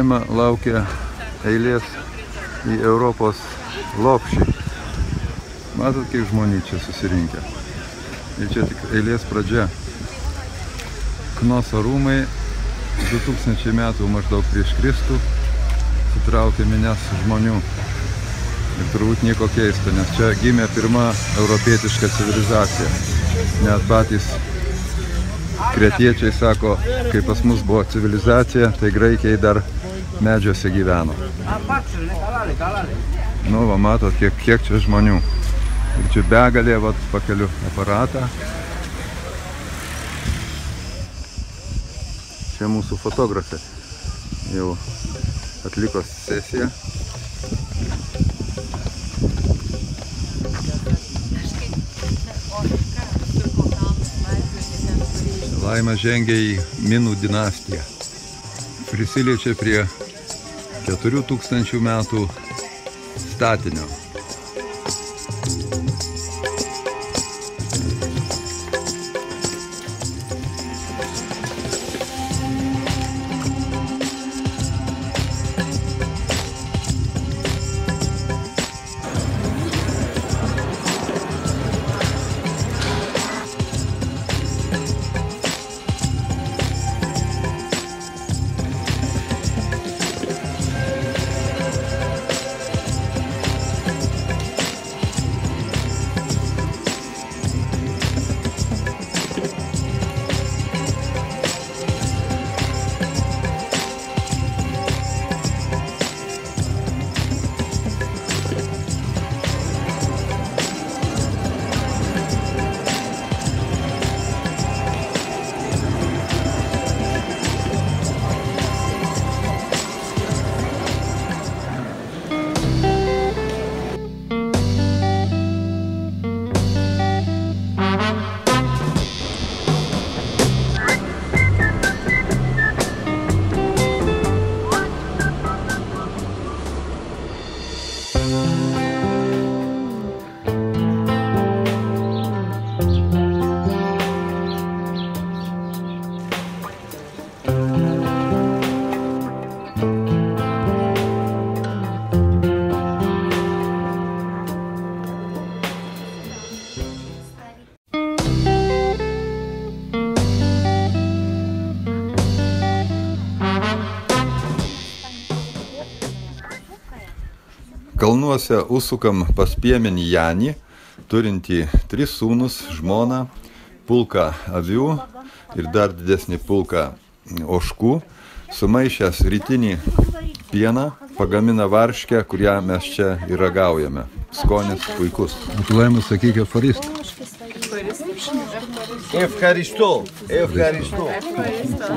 Laima laukia eilės į Europos lopšį. Matot, kiek žmonių čia susirinkę. Ir čia tik eilės pradžia. Knoso rūmai 2000 metų maždaug prieš Kristų sutraukė minės žmonių. Ir turbūt nieko keisto, nes čia gimė pirma europietiška civilizacija. Net patys kretiečiai sako, kai pas mus buvo civilizacija, tai graikiai dar medžiuose gyveno. Nu, va, matot, kiek, kiek čia žmonių. Ir čia begalė, va, pakeliu aparatą. Čia mūsų fotografė jau atliko sesiją. Laima žengia į Minų dinastiją. Prisiliečia prie 4000 metų statinio. kalnuose užsukam pas piemenį Janį, turinti tris sūnus, žmoną, pulką avių ir dar didesnį pulką oškų. Sumaišęs rytinį pieną pagamina varškę, kurią mes čia įragaujame. Skonis puikus. Atvaizdu, sakykit, faristas. Evharisto. Evharisto.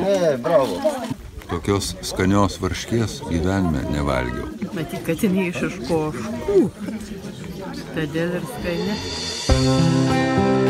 Ne, bravo. Tokios skanios varškės gyvenime nevalgiau. Matyt, kad jinai iš iškoškų. Todėl ir skani.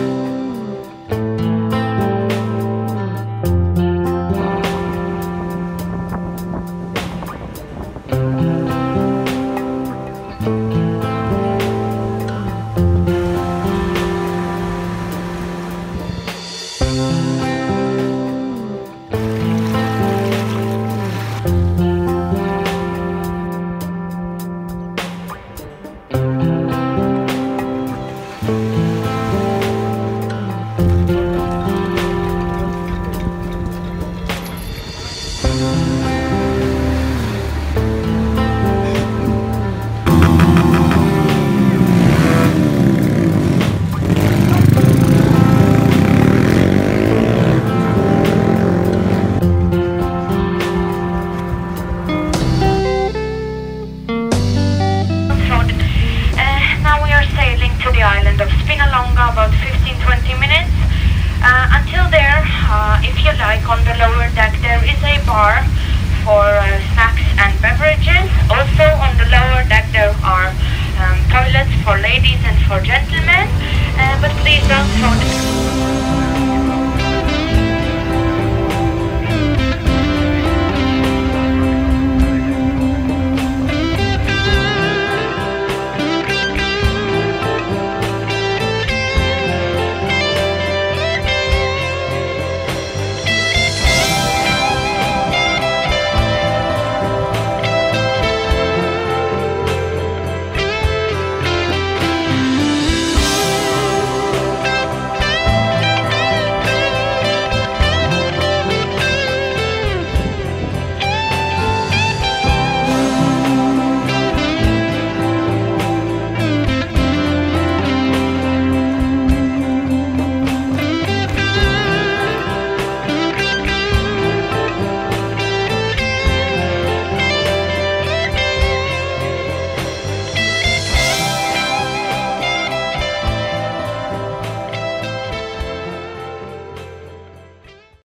Spinalonga, about 15-20 minutes. Uh, until there, uh, if you like, on the lower deck there is a bar for uh, snacks and beverages. Also on the lower deck there are um, toilets for ladies and for gentlemen. Uh, but please don't throw the